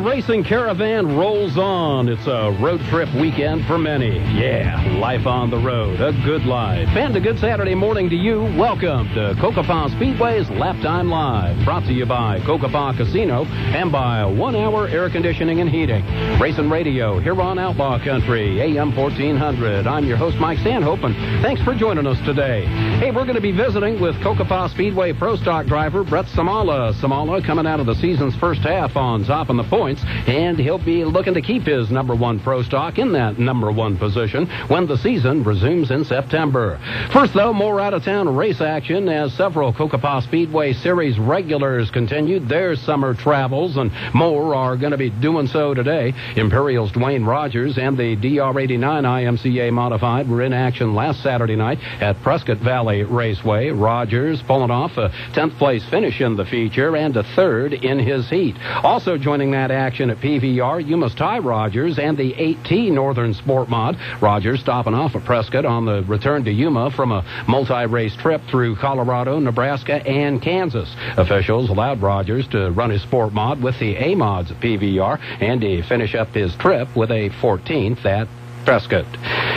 the racing caravan rolls on. It's a road trip weekend for many. Yeah, life on the road, a good life. And a good Saturday morning to you. Welcome to Cocopah Speedway's Lap Time Live. Brought to you by Cocopah Casino and by One Hour Air Conditioning and Heating. Racing Radio here on Outlaw Country, AM 1400. I'm your host, Mike Stanhope, and thanks for joining us today. Hey, we're going to be visiting with Cocopah Speedway Pro Stock driver Brett Simala. Simala coming out of the season's first half on top on the points, and he'll be looking to keep his number one pro stock in that number one position when the season resumes in September. First, though, more out of town race action as several Cocopah Speedway Series regulars continued their summer travels, and more are going to be doing so today. Imperial's Dwayne Rogers and the DR89 IMCA Modified were in action last Saturday night at Prescott Valley Raceway. Rogers pulling off a 10th place finish in the feature and a third in his heat. Also joining Joining that action at PVR, Yuma's Ty Rogers and the 8T Northern Sport Mod. Rogers stopping off at Prescott on the return to Yuma from a multi-race trip through Colorado, Nebraska, and Kansas. Officials allowed Rogers to run his Sport Mod with the A Mods at PVR and to finish up his trip with a 14th at Prescott.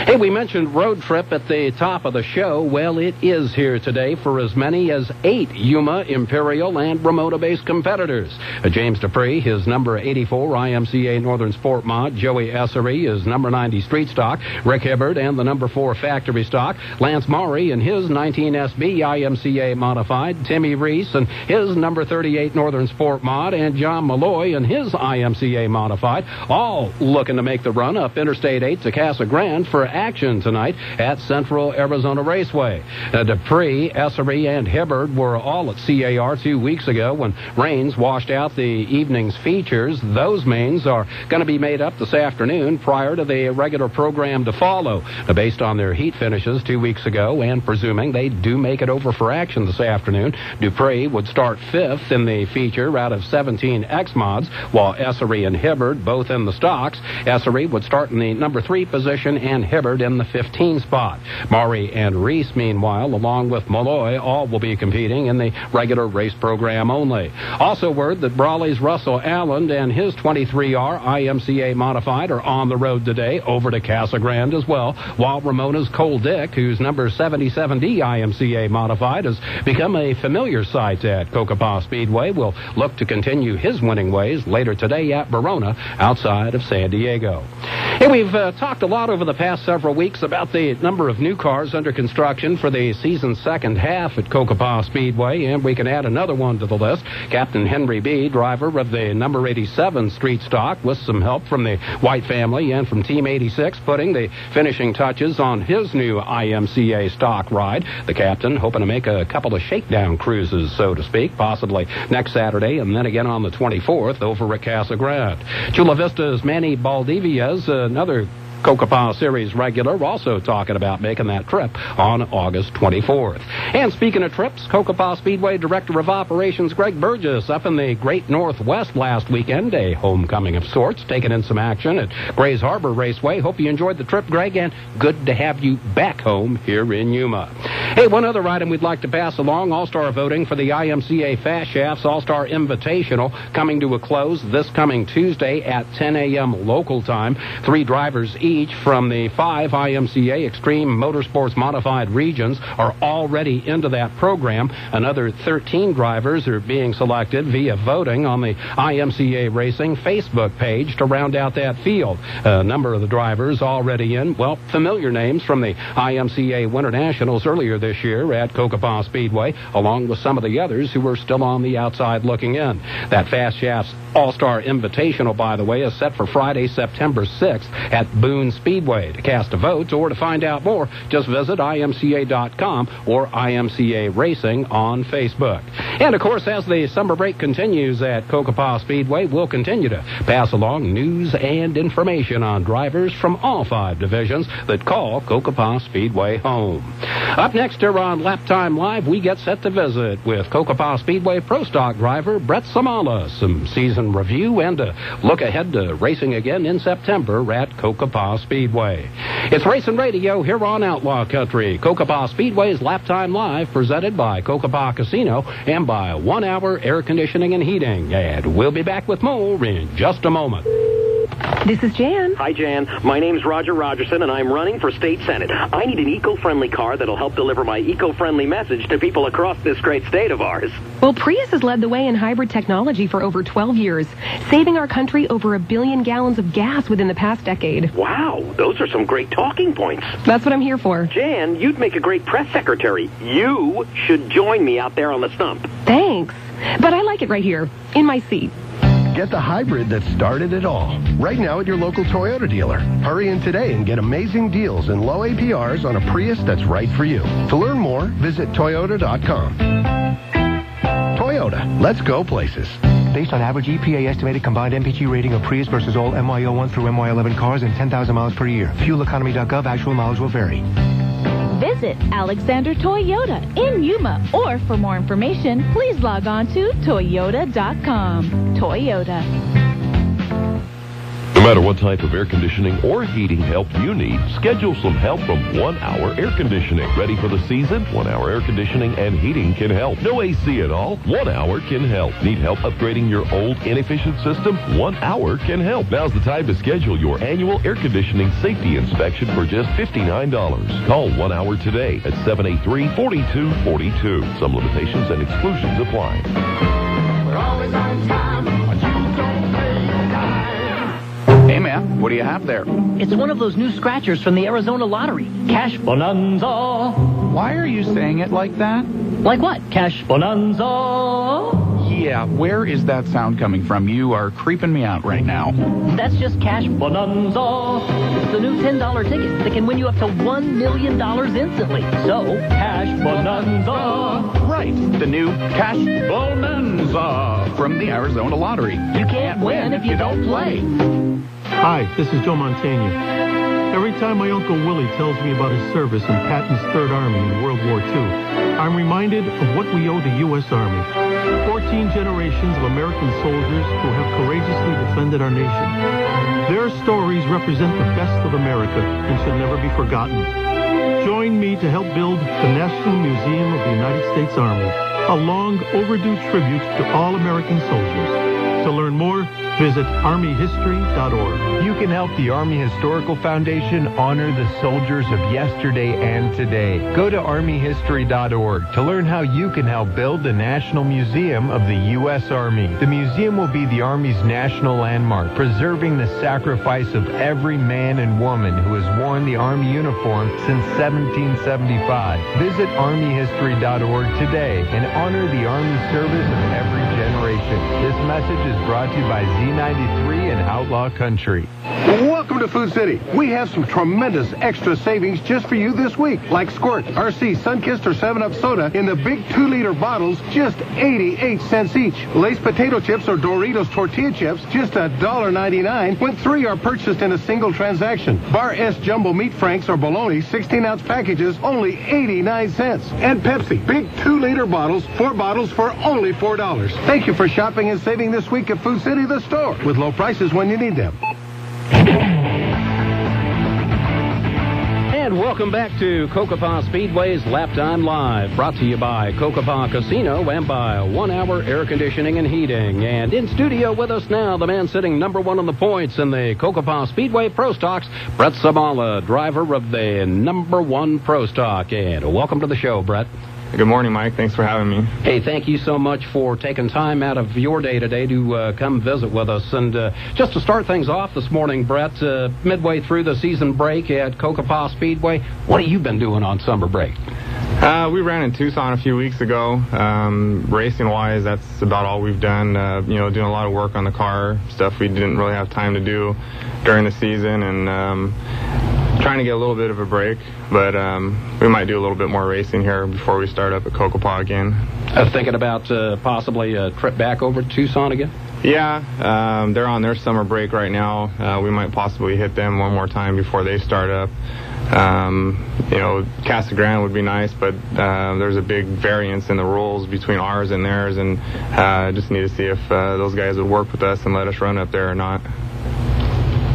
Hey, we mentioned road trip at the top of the show. Well, it is here today for as many as eight Yuma, Imperial, and Ramona-based competitors. Uh, James Dupree, his number 84 IMCA Northern Sport Mod. Joey Essery, is number 90 Street Stock. Rick Hibbert and the number 4 Factory Stock. Lance Maury and his 19 SB IMCA Modified. Timmy Reese and his number 38 Northern Sport Mod. And John Malloy and his IMCA Modified. All looking to make the run up Interstate 8 to Casa Grande for action tonight at Central Arizona Raceway. Uh, Dupree, Essery, and Hibbard were all at CAR two weeks ago when rains washed out the evening's features. Those mains are going to be made up this afternoon prior to the regular program to follow. Uh, based on their heat finishes two weeks ago and presuming they do make it over for action this afternoon, Dupree would start fifth in the feature out of 17 X mods, while Essery and Hibbard both in the stocks. Essery would start in the number three position and Hibbard in the 15 spot. Maury and Reese, meanwhile, along with Malloy, all will be competing in the regular race program only. Also word that Brawley's Russell Allen and his 23R IMCA modified are on the road today over to Casa Grande as well, while Ramona's Cole Dick, whose number 77D IMCA modified has become a familiar sight at Cocopah Speedway, will look to continue his winning ways later today at Barona outside of San Diego. Hey, we've uh, talked a lot over the past several weeks about the number of new cars under construction for the season's second half at Cocopah Speedway, and we can add another one to the list. Captain Henry B., driver of the number 87 Street Stock, with some help from the White family and from Team 86, putting the finishing touches on his new IMCA stock ride. The captain hoping to make a couple of shakedown cruises, so to speak, possibly next Saturday and then again on the 24th over at Casa Grande. Chula Vista's Manny Baldivias, another Cocopah Series regular, also talking about making that trip on August 24th. And speaking of trips, Cocopah Speedway Director of Operations Greg Burgess up in the Great Northwest last weekend, a homecoming of sorts, taking in some action at Grays Harbor Raceway. Hope you enjoyed the trip, Greg, and good to have you back home here in Yuma. Hey, one other item we'd like to pass along, All-Star voting for the IMCA Fast Shafts All-Star Invitational coming to a close this coming Tuesday at 10 a.m. local time. Three drivers each each from the five IMCA Extreme Motorsports Modified regions are already into that program. Another 13 drivers are being selected via voting on the IMCA Racing Facebook page to round out that field. A number of the drivers already in, well, familiar names from the IMCA Winter Nationals earlier this year at Cocopah Speedway, along with some of the others who are still on the outside looking in. That Fast Shafts All-Star Invitational, by the way, is set for Friday, September 6th at Boone Speedway. To cast a vote or to find out more, just visit imca.com or IMCA Racing on Facebook. And of course, as the summer break continues at Cocopah Speedway, we'll continue to pass along news and information on drivers from all five divisions that call Cocopah Speedway home. Up next here on Lap Time Live, we get set to visit with Cocopah Speedway Pro Stock driver Brett Simala. Some season review and a look ahead to racing again in September at Cocopah Speedway. It's Racing Radio here on Outlaw Country. Cocopah Speedway's Lap Time Live, presented by Cocopah Casino and by One Hour Air Conditioning and Heating. And we'll be back with more in just a moment. This is Jan. Hi, Jan. My name's Roger Rogerson, and I'm running for state senate. I need an eco-friendly car that'll help deliver my eco-friendly message to people across this great state of ours. Well, Prius has led the way in hybrid technology for over 12 years, saving our country over a billion gallons of gas within the past decade. Wow, those are some great talking points. That's what I'm here for. Jan, you'd make a great press secretary. You should join me out there on the stump. Thanks. But I like it right here, in my seat. Get the hybrid that started it all. Right now at your local Toyota dealer. Hurry in today and get amazing deals and low APRs on a Prius that's right for you. To learn more, visit Toyota.com. Toyota, let's go places. Based on average EPA estimated combined MPG rating of Prius versus all MY01 through MY11 cars and 10,000 miles per year. Fueleconomy.gov actual mileage will vary. Visit Alexander Toyota in Yuma, or for more information, please log on to toyota.com. Toyota. Matter what type of air conditioning or heating help you need, schedule some help from One Hour Air Conditioning. Ready for the season? One Hour Air Conditioning and Heating can help. No AC at all? One Hour can help. Need help upgrading your old inefficient system? One Hour can help. Now's the time to schedule your annual air conditioning safety inspection for just $59. Call One Hour today at 783-4242. Some limitations and exclusions apply. Man, what do you have there? It's one of those new scratchers from the Arizona Lottery. Cash Bonanza. Why are you saying it like that? Like what? Cash Bonanza. Yeah, where is that sound coming from? You are creeping me out right now. That's just Cash Bonanza. It's the new $10 ticket that can win you up to $1 million instantly. So, Cash Bonanza. Right, the new Cash Bonanza from the Arizona Lottery. You can't win if you don't play. Hi, this is Joe Mantegna. Every time my Uncle Willie tells me about his service in Patton's Third Army in World War II, I'm reminded of what we owe the U.S. Army. 14 generations of American soldiers who have courageously defended our nation. Their stories represent the best of America and should never be forgotten. Join me to help build the National Museum of the United States Army, a long overdue tribute to all American soldiers. To learn more, visit armyhistory.org. You can help the Army Historical Foundation honor the soldiers of yesterday and today. Go to armyhistory.org to learn how you can help build the National Museum of the U.S. Army. The museum will be the Army's national landmark, preserving the sacrifice of every man and woman who has worn the Army uniform since 1775. Visit armyhistory.org today and honor the Army service of every generation. This message is brought to you by Z93 and Outlaw Country. Welcome to Food City. We have some tremendous extra savings just for you this week. Like Squirt, RC, Sunkist, or 7-Up soda in the big 2-liter bottles, just 88 cents each. Lay's potato chips or Doritos tortilla chips, just $1.99 when three are purchased in a single transaction. Bar S Jumbo Meat Franks or Bologna, 16-ounce packages, only 89 cents. And Pepsi, big 2-liter bottles, four bottles for only $4. Thank you for shopping and saving this week at Food City, the store, with low prices when you need them. And welcome back to Cocopah Speedway's Lap Time Live, brought to you by Cocopah Casino and by One Hour Air Conditioning and Heating. And in studio with us now, the man sitting number one on the points in the Cocopah Speedway Pro Stocks, Brett Simala, driver of the number one Pro Stock. And welcome to the show, Brett. Good morning, Mike. Thanks for having me. Hey, thank you so much for taking time out of your day today to uh, come visit with us. And uh, just to start things off this morning, Brett, uh, midway through the season break at Cocopah Speedway, what have you been doing on summer break? Uh, we ran in Tucson a few weeks ago. Um, racing wise, that's about all we've done. Uh, you know, doing a lot of work on the car, stuff we didn't really have time to do during the season, and um, trying to get a little bit of a break. But um, we might do a little bit more racing here before we start up at Cocopah again. Uh, thinking about uh, possibly a trip back over to Tucson again? Yeah, um, they're on their summer break right now. Uh, we might possibly hit them one more time before they start up. Um, you know, Casa Grande would be nice, but uh, there's a big variance in the rules between ours and theirs, and uh, just need to see if uh, those guys would work with us and let us run up there or not.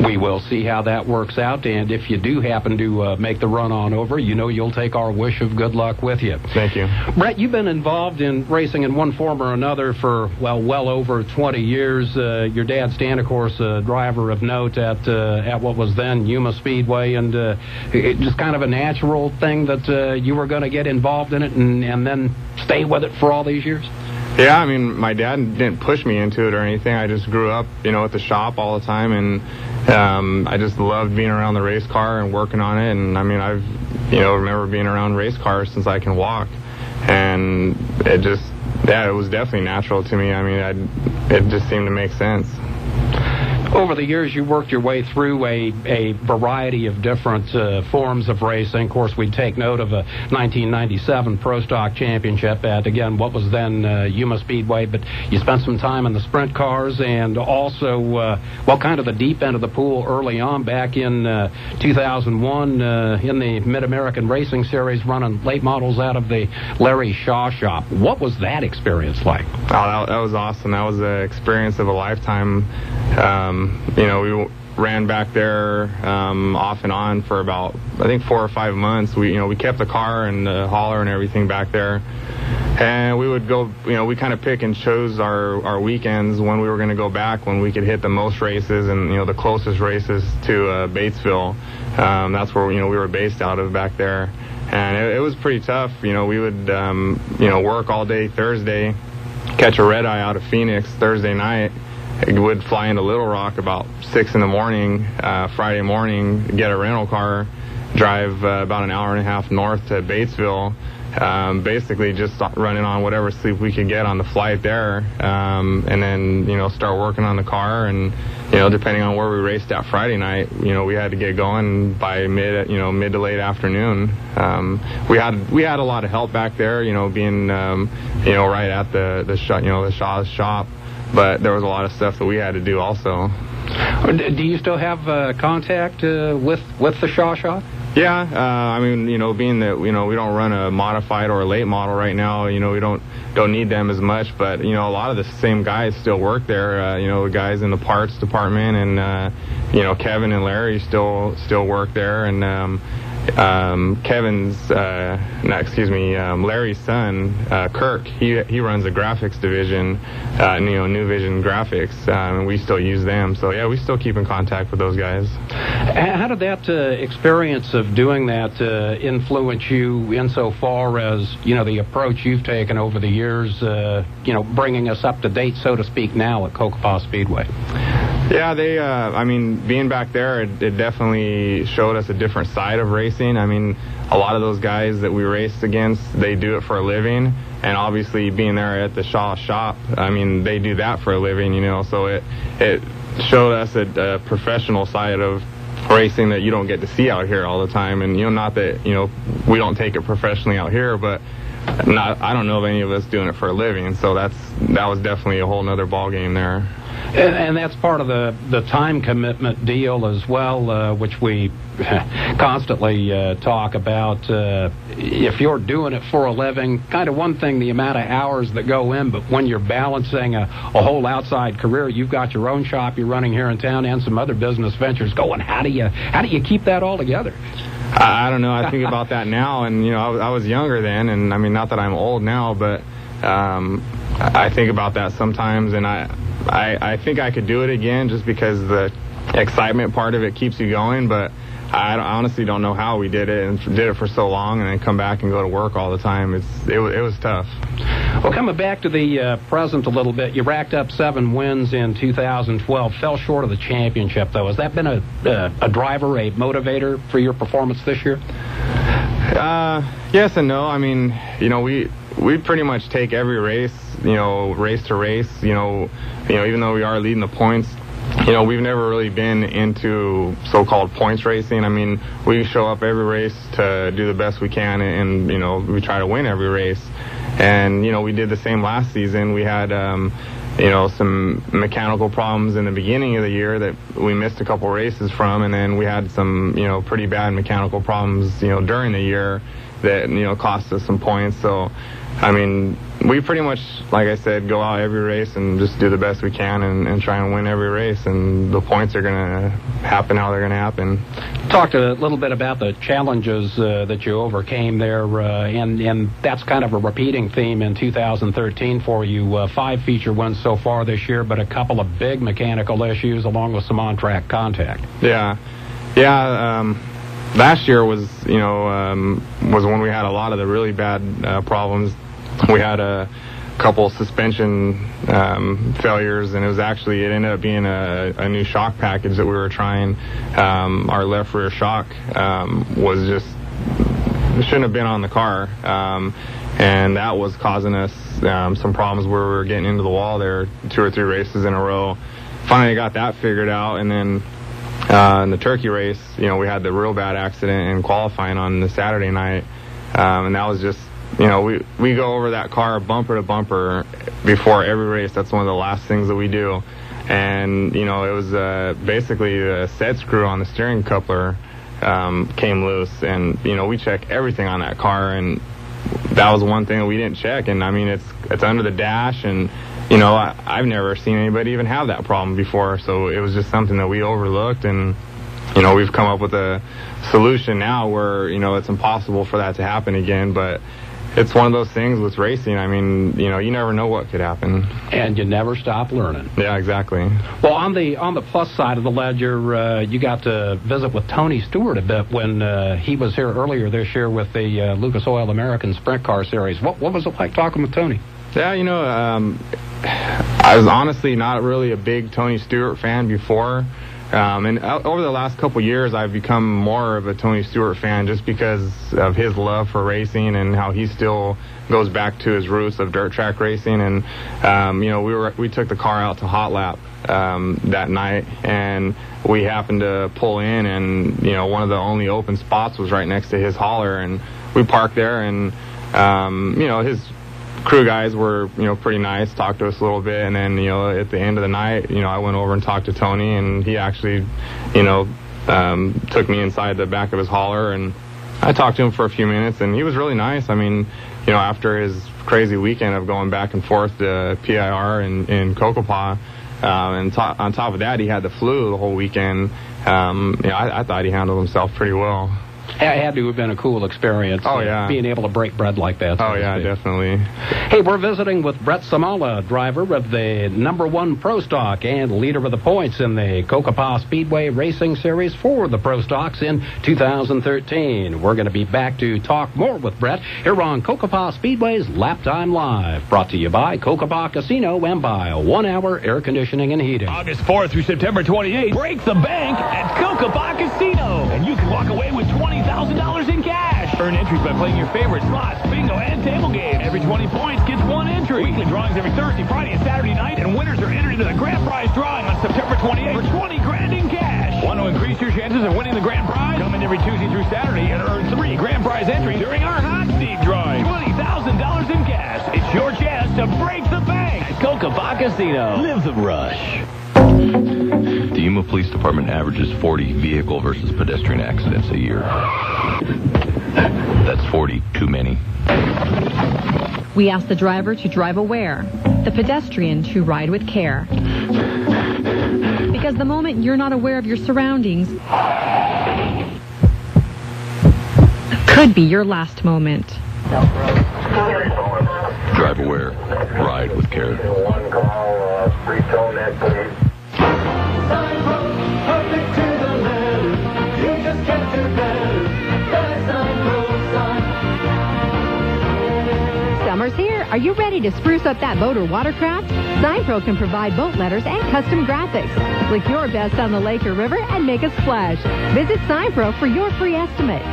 We will see how that works out, and if you do happen to uh, make the run on over, you know you'll take our wish of good luck with you. Thank you. Brett, you've been involved in racing in one form or another for, well, well over 20 years. Uh, your dad, Stan, of course, a driver of note at uh, at what was then Yuma Speedway, and uh, it just kind of a natural thing that uh, you were going to get involved in it and, and then stay with it for all these years? Yeah, I mean, my dad didn't push me into it or anything. I just grew up, you know, at the shop all the time, and um, I just loved being around the race car and working on it. And I mean, I've, you know, remember being around race cars since I can walk, and it just, yeah, it was definitely natural to me. I mean, I, it just seemed to make sense. Over the years, you worked your way through a, a variety of different uh, forms of racing. Of course, we take note of a 1997 Pro Stock Championship at, again, what was then uh, Yuma Speedway, but you spent some time in the sprint cars and also, uh, well, kind of the deep end of the pool early on back in uh, 2001 uh, in the Mid American Racing Series, running late models out of the Larry Shaw shop. What was that experience like? Oh, that, that was awesome. That was the experience of a lifetime. Um, you know, we ran back there um, off and on for about I think four or five months. We you know we kept the car and the hauler and everything back there, and we would go. You know, we kind of pick and chose our our weekends when we were going to go back when we could hit the most races and you know the closest races to uh, Batesville. Um, that's where you know we were based out of back there, and it, it was pretty tough. You know, we would um, you know work all day Thursday, catch a red eye out of Phoenix Thursday night would fly into Little Rock about six in the morning, uh, Friday morning, get a rental car, drive uh, about an hour and a half north to Batesville. Um, basically, just running on whatever sleep we could get on the flight there, um, and then you know start working on the car. And you know, depending on where we raced that Friday night, you know, we had to get going by mid, you know, mid to late afternoon. Um, we had we had a lot of help back there, you know, being um, you know right at the the shop, you know, the Shaw's shop but there was a lot of stuff that we had to do also. Do you still have uh, contact uh, with with the Shaw shop? Yeah, uh, I mean, you know, being that you know we don't run a modified or a late model right now, you know, we don't don't need them as much. But you know, a lot of the same guys still work there. Uh, you know, the guys in the parts department, and uh, you know, Kevin and Larry still still work there, and um, um, Kevin's, uh, no, excuse me, um, Larry's son, uh, Kirk, he he runs a graphics division, uh, you know, New Vision Graphics, um, and we still use them. So yeah, we still keep in contact with those guys. How did that uh, experience of doing that uh, influence you insofar as you know the approach you've taken over the years, uh, you know, bringing us up to date, so to speak, now at Cocopah Speedway? Yeah, they. Uh, I mean, being back there, it, it, definitely showed us a different side of racing. I mean, a lot of those guys that we raced against, they do it for a living, and obviously being there at the Shaw shop, I mean, they do that for a living, you know. So it it showed us a, a professional side of racing that you don't get to see out here all the time. And you know, not that you know we don't take it professionally out here, but not I don't know of any of us doing it for a living. So that's that was definitely a whole nother ball game there. And, and, that's part of the, the time commitment deal as well, uh, which we constantly uh, talk about. Uh, if you're doing it for a living, kind of one thing, the amount of hours that go in, but when you're balancing a, a whole outside career, you've got your own shop you're running here in town and some other business ventures going. How do you how do you keep that all together? I, don't know. I think about that now, and you know, I, I was younger then, and I mean, not that I'm old now, but um, I think about that sometimes, and I I, I think I could do it again just because the excitement part of it keeps you going, but I honestly don't know how we did it and did it for so long and then come back and go to work all the time. It's it, it was tough. Well, coming back to the uh, present a little bit, you racked up seven wins in 2012. Fell short of the championship, though. Has that been a uh, a driver, a motivator for your performance this year? Uh, yes and no. I mean, you know, we we pretty much take every race, you know, race to race. You know, you know, even though we are leading the points, you know, we've never really been into so-called points racing. I mean, we show up every race to do the best we can, and, you know, we try to win every race. And you know, we did the same last season. We had. Um, you know, some mechanical problems in the beginning of the year that we missed a couple races from, and then we had some, you know, pretty bad mechanical problems, you know, during the year that, you know, cost us some points. So, I mean, we pretty much, like I said, go out every race and just do the best we can and, and try and win every race. And the points are going to happen how they're going to happen. Talked a little bit about the challenges uh, that you overcame there, uh, and and that's kind of a repeating theme in 2013 for you. Uh, five feature wins so far this year, but a couple of big mechanical issues along with some on-track contact. Yeah, yeah. Um, last year was, you know, um, was when we had a lot of the really bad uh, problems. We had a couple suspension um, failures, and it was actually it ended up being a, a new shock package that we were trying. Um, our left rear shock um, was just shouldn't have been on the car, um, and that was causing us um, some problems where we were getting into the wall there two or three races in a row. Finally got that figured out, and then uh, in the turkey race, you know, we had the real bad accident in qualifying on the Saturday night, um, and that was just, you know, we we go over that car bumper to bumper before every race. That's one of the last things that we do, and you know, it was uh, basically the set screw on the steering coupler um, came loose, and you know, we check everything on that car, and that was one thing that we didn't check. And I mean, it's it's under the dash, and you know, I, I've never seen anybody even have that problem before. So it was just something that we overlooked, and you know, we've come up with a solution now where you know it's impossible for that to happen again, but. It's one of those things with racing. I mean, you know, you never know what could happen. And you never stop learning. Yeah, exactly. Well, on the on the plus side of the ledger, uh, you got to visit with Tony Stewart a bit when uh, he was here earlier this year with the uh, Lucas Oil American Sprint Car Series. What what was it like talking with Tony? Yeah, you know, um, I was honestly not really a big Tony Stewart fan before. Um, and over the last couple years, I've become more of a Tony Stewart fan just because of his love for racing and how he still goes back to his roots of dirt track racing. And um, you know, we were we took the car out to Hot Lap um, that night, and we happened to pull in, and you know, one of the only open spots was right next to his hauler, and we parked there, and um, you know, his crew guys were, you know, pretty nice, talked to us a little bit, and then, you know, at the end of the night, you know, I went over and talked to Tony, and he actually, you know, um, took me inside the back of his hauler, and I talked to him for a few minutes, and he was really nice. I mean, you know, after his crazy weekend of going back and forth to PIR in, in Cocopah, uh, and to- on top of that, he had the flu the whole weekend. Um, I, I thought he handled himself pretty well. It had to have been a cool experience. Oh, uh, yeah. being able to break bread like that. so Oh yeah, definitely. Hey, we're visiting with Brett Simala, driver of the number one Pro Stock and leader of the points in the Cocopah Speedway Racing Series for the Pro Stocks in 2013. We're going to be back to talk more with Brett here on Cocopah Speedway's Lap Time Live, brought to you by Cocopah Casino and by One Hour Air Conditioning and Heating. August 4th through September 28th, break the bank at Cocopah Casino. And you can walk away with $20,000 in cash. Earn entries by playing your favorite slots, bingo, and table games. Every 20 points gets one entry. Weekly drawings every Thursday, Friday, and Saturday night. And winners are entered into the grand prize drawing on September 28th for 20 grand in cash. Want to increase your chances of winning the grand prize? Come in every Tuesday through Saturday and earn three grand prize entries during our hot seat drawing. $20,000 in cash. It's your chance to break the bank at Cocopah Casino. Live the rush. The Yuma Police Department averages 40 vehicle versus pedestrian accidents a year. That's 40 too many. We ask the driver to drive aware, the pedestrian to ride with care. Because the moment you're not aware of your surroundings could be your last moment. Drive aware. Ride with care. Summer's here. Are you ready to spruce up that boat or watercraft? SignPro can provide boat letters and custom graphics. Look your best on the lake or river and make a splash. Visit SignPro for your free estimate.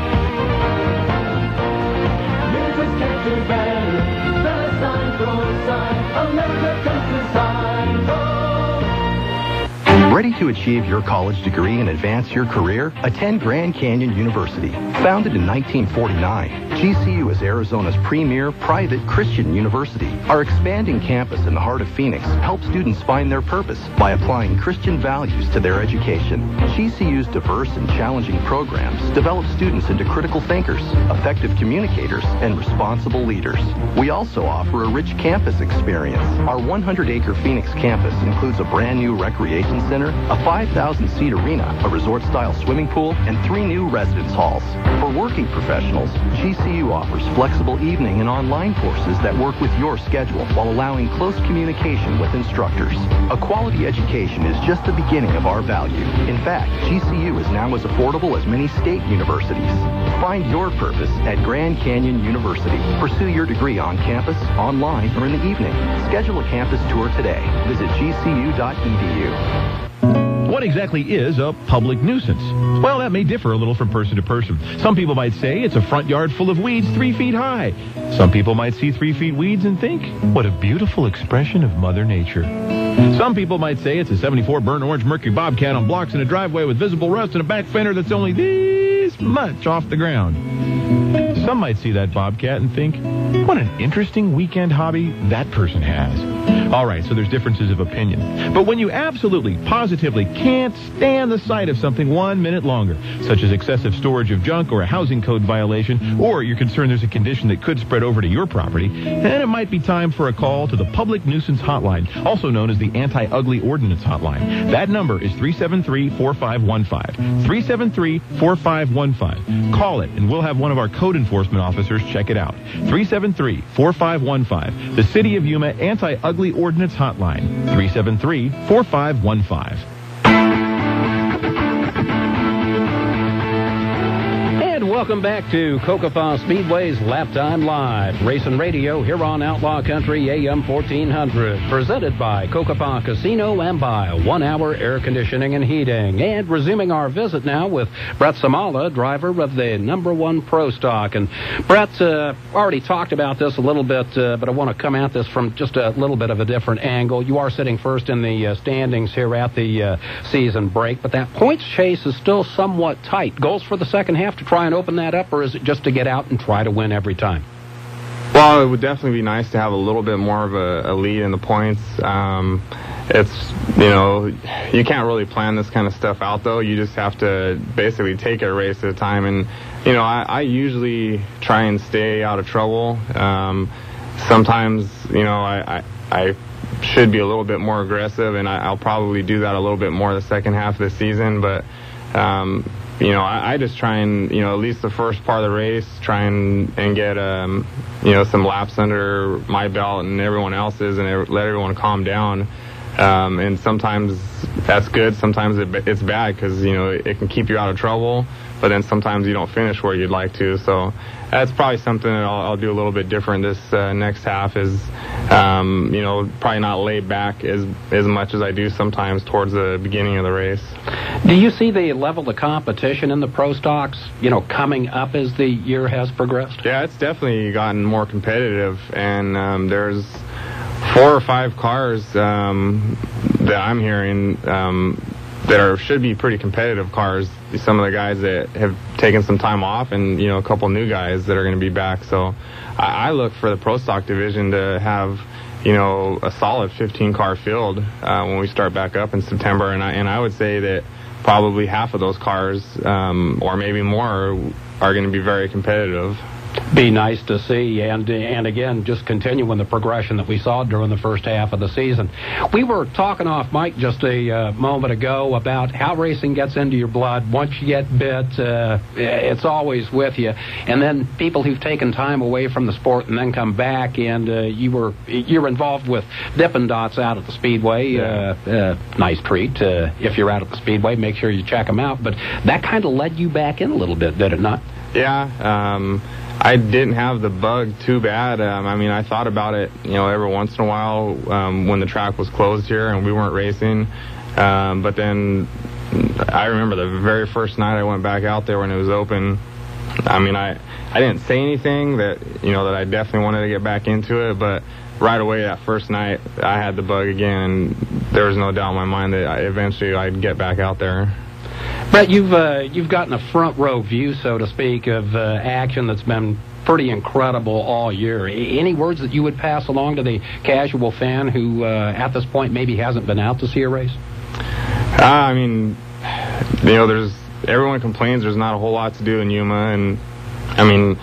Ready to achieve your college degree and advance your career? Attend Grand Canyon University. Founded in 1949, GCU is Arizona's premier private Christian university. Our expanding campus in the heart of Phoenix helps students find their purpose by applying Christian values to their education. GCU's diverse and challenging programs develop students into critical thinkers, effective communicators, and responsible leaders. We also offer a rich campus experience. Our 100-acre Phoenix campus includes a brand new recreation center, a 5,000-seat arena, a resort-style swimming pool, and three new residence halls. For working professionals, GCU offers flexible evening and online courses that work with your schedule while allowing close communication with instructors. A quality education is just the beginning of our value. In fact, GCU is now as affordable as many state universities. Find your purpose at Grand Canyon University. Pursue your degree on campus, online, or in the evening. Schedule a campus tour today. Visit gcu.edu. What exactly is a public nuisance? Well, that may differ a little from person to person. Some people might say it's a front yard full of weeds three feet high. Some people might see three feet weeds and think, what a beautiful expression of Mother Nature. Some people might say it's a 74 burnt orange Mercury Bobcat on blocks in a driveway with visible rust and a back fender that's only this much off the ground. Some might see that Bobcat and think, what an interesting weekend hobby that person has. All right, so there's differences of opinion. But when you absolutely, positively can't stand the sight of something one minute longer, such as excessive storage of junk or a housing code violation, or you're concerned there's a condition that could spread over to your property, then it might be time for a call to the Public Nuisance Hotline, also known as the Anti-Ugly Ordinance Hotline. That number is 373-4515. 373-4515. Call it, and we'll have one of our code enforcement officers check it out. 373-4515. The City of Yuma Anti-Ugly Ordinance Hotline. 373-4515. And welcome back to Cocopah Speedway's Lap Time Live, racing radio here on Outlaw Country AM 1400, presented by Cocopah Casino and by One Hour Air Conditioning and Heating. And resuming our visit now with Brett Simala, driver of the number one Pro Stock. And Brett, uh, already talked about this a little bit, uh, but I want to come at this from just a little bit of a different angle. You are sitting first in the uh, standings here at the uh, season break, but that points chase is still somewhat tight. Goals for the second half to try and open that up, or is it just to get out and try to win every time? Well, it would definitely be nice to have a little bit more of a, a lead in the points. Um, it's, you know, you can't really plan this kind of stuff out, though. You just have to basically take it a race at a time. And, you know, I, I usually try and stay out of trouble. Um, sometimes, you know, I, I, I should be a little bit more aggressive, and I, I'll probably do that a little bit more the second half of the season. But, um, you know, I, I just try and, you know, at least the first part of the race, try and, and get, um, you know, some laps under my belt and everyone else's and let everyone calm down. Um, and sometimes that's good. Sometimes it, it's bad because, you know, it, it can keep you out of trouble. But then sometimes you don't finish where you'd like to. So that's probably something that I'll, I'll do a little bit different this uh, next half is, um, you know, probably not lay back as, as much as I do sometimes towards the beginning of the race. Do you see the level of competition in the pro stocks, you know, coming up as the year has progressed? Yeah, it's definitely gotten more competitive, and um, there's four or five cars um, that I'm hearing um, that are should be pretty competitive cars. Some of the guys that have taken some time off, and you know, a couple new guys that are going to be back. So I, I look for the pro stock division to have you know a solid 15 car field uh, when we start back up in September, and I and I would say that probably half of those cars, um, or maybe more, are going to be very competitive. Be nice to see, and and again, just continuing the progression that we saw during the first half of the season. We were talking off Mike just a uh, moment ago about how racing gets into your blood. Once you get bit, uh, it's always with you. And then people who've taken time away from the sport and then come back, and uh, you were you're involved with Dippin' Dots out at the Speedway. Uh, uh, nice treat uh, if you're out at the Speedway. Make sure you check them out. But that kind of led you back in a little bit, did it not? Yeah. Um, I didn't have the bug too bad. Um, I mean, I thought about it, you know, every once in a while um, when the track was closed here and we weren't racing. Um, but then I remember the very first night I went back out there when it was open. I mean, I I didn't say anything that you know that I definitely wanted to get back into it, but right away that first night I had the bug again. And there was no doubt in my mind that I, eventually I'd get back out there. Brett, you've uh, you've gotten a front row view, so to speak, of uh, action that's been pretty incredible all year. Any words that you would pass along to the casual fan who, uh, at this point, maybe hasn't been out to see a race? Uh, I mean, you know, there's everyone complains there's not a whole lot to do in Yuma, and I mean,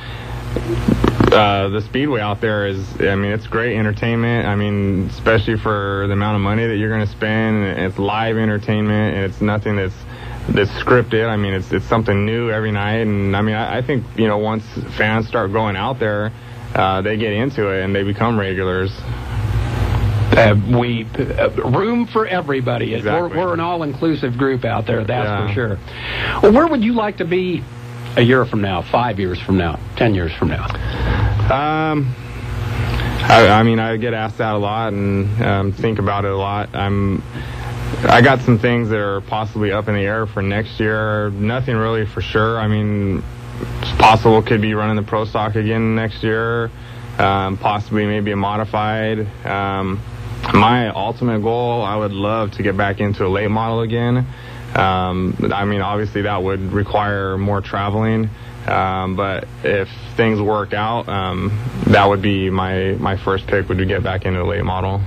uh, the speedway out there is, I mean, it's great entertainment. I mean, especially for the amount of money that you're going to spend. It's live entertainment, and it's nothing that's that's scripted. I mean, it's it's something new every night, and I mean, I, I think you know once fans start going out there, uh, they get into it and they become regulars. Uh, we uh, room for everybody. Exactly. We're, we're an all-inclusive group out there. That's Yeah. for sure. Well, where would you like to be a year from now, five years from now, ten years from now? Um, I, I mean, I get asked that a lot and um, think about it a lot. I'm, I got some things that are possibly up in the air for next year. Nothing really for sure. I mean, it's possible could be running the pro stock again next year. Um, possibly maybe a modified. Um, my ultimate goal, I would love to get back into a late model again. Um, I mean, obviously that would require more traveling. Um, but if things work out, um, that would be my, my first pick would to get back into a late model.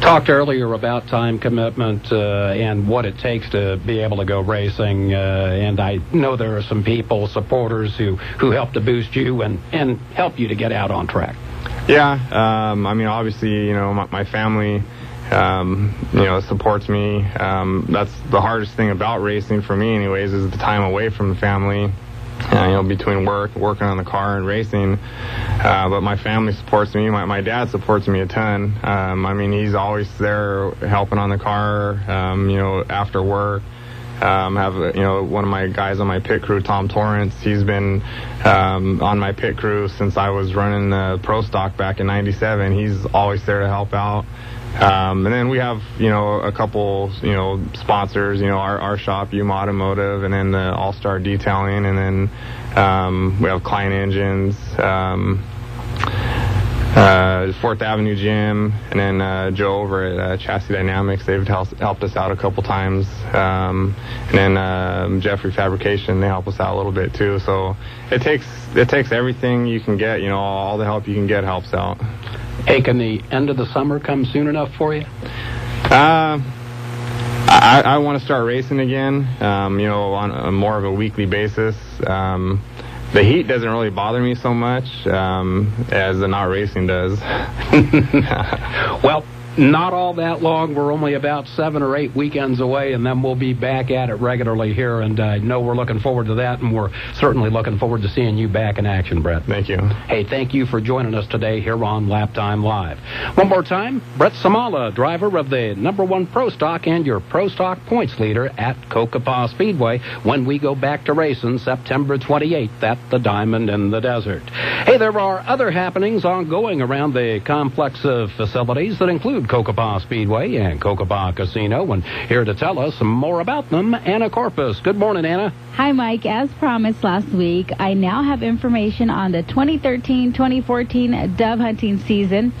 Talked earlier about time commitment uh, and what it takes to be able to go racing, uh, and I know there are some people, supporters who who help to boost you and and help you to get out on track. Yeah, um, I mean, obviously, you know, my, my family, um, you know, supports me. Um, that's the hardest thing about racing for me, anyways, is the time away from the family. You know, between work, working on the car, and racing. Uh, but my family supports me. My, my dad supports me a ton. Um, I mean, he's always there helping on the car. Um, you know, after work. Um, have you know one of my guys on my pit crew, Tom Torrance. He's been um, on my pit crew since I was running the pro stock back in '97. He's always there to help out. Um, and then we have, you know, a couple, you know, sponsors, you know, our, our shop, UM Automotive, and then the All Star Detailing, and then um, we have Klein Engines, um, uh, Fourth Avenue Gym, and then uh, Joe over at uh, Chassis Dynamics. They've helped helped us out a couple times, um, and then um, Jeffrey Fabrication. They help us out a little bit too. So it takes it takes everything you can get. You know, all the help you can get helps out. Hey, can the end of the summer come soon enough for you? Uh, I, I want to start racing again, um, you know, on a more of a weekly basis. Um, the heat doesn't really bother me so much um, as the not racing does. Well, not all that long. We're only about seven or eight weekends away, and then we'll be back at it regularly here. And uh, I know we're looking forward to that, and we're certainly looking forward to seeing you back in action, Brett. Thank you. Hey, thank you for joining us today here on Lap Time Live. One more time, Brett Simala, driver of the number one Pro Stock and your Pro Stock points leader at Cocopah Speedway when we go back to racing September 28th at the Diamond in the Desert. Hey, there are other happenings ongoing around the complex of facilities that include Cocopah Speedway and Cocopah Casino. And here to tell us more about them, Anna Corpus. Good morning, Anna. Hi, Mike. As promised last week, I now have information on the 2013-2014 dove hunting season.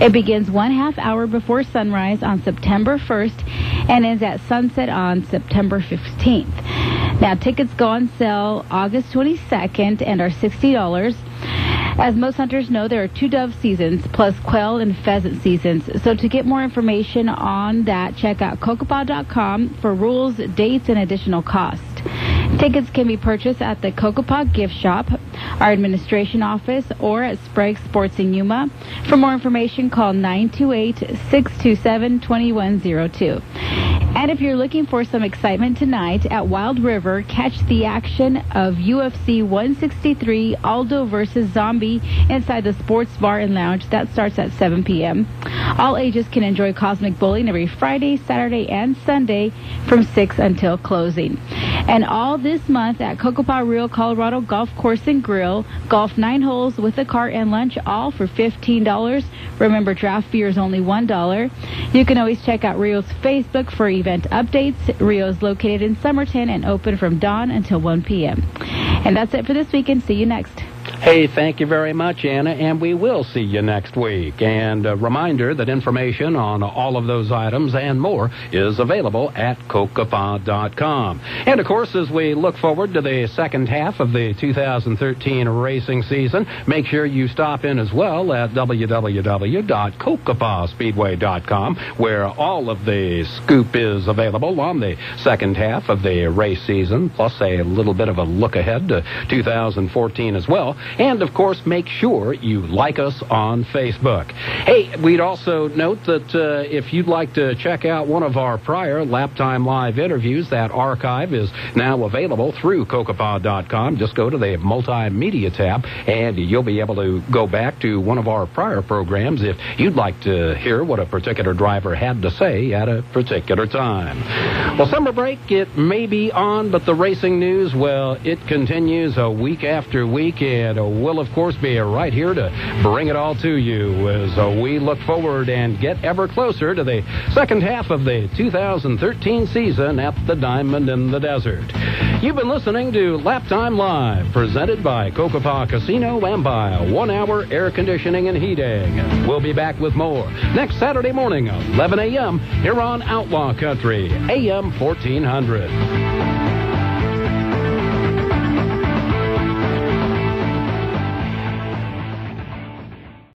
It begins one half hour before sunrise on September 1st and ends at sunset on September 15th. Now, tickets go on sale August 22nd and are $60. As most hunters know, there are two dove seasons plus quail and pheasant seasons. So to get more information on that, check out cocopah.com for rules, dates, and additional cost. Tickets can be purchased at the Cocopah gift shop, our administration office, or at Sprague Sports in Yuma. For more information, call 928-627-2102. And if you're looking for some excitement tonight at Wild River, catch the action of UFC 163 Aldo versus Zombie inside the Sports Bar and Lounge. That starts at 7 p.m. All ages can enjoy Cosmic Bowling every Friday, Saturday, and Sunday from 6 until closing. And all this month at Cocopah Rio Colorado Golf Course and Grill, golf nine holes with a cart and lunch, all for $15. Remember, draft beer is only $1. You can always check out Rio's Facebook for event updates. Rio is located in Somerton and open from dawn until 1 p.m. And that's it for this weekend. See you next. Hey, thank you very much, Anna, and we will see you next week. And a reminder that information on all of those items and more is available at cocopah.com. And of course, as we look forward to the second half of the 2013 racing season, make sure you stop in as well at www.cocopahspeedway.com, where all of the scoop is available on the second half of the race season, plus a little bit of a look ahead to 2014 as well. And of course, make sure you like us on Facebook. Hey, we'd also note that uh, if you'd like to check out one of our prior Lap Time Live interviews, that archive is now available through cocopah.com. Just go to the multimedia tab and you'll be able to go back to one of our prior programs if you'd like to hear what a particular driver had to say at a particular time. Well, summer break, it may be on, but the racing news, well, it continues a week after week, and Uh, we'll, of course, be right here to bring it all to you as uh, we look forward and get ever closer to the second half of the 2013 season at the Diamond in the Desert. You've been listening to Lap Time Live, presented by Cocopah Casino and by One Hour Air Conditioning and Heating. We'll be back with more next Saturday morning, 11 a.m., here on Outlaw Country, AM 1400.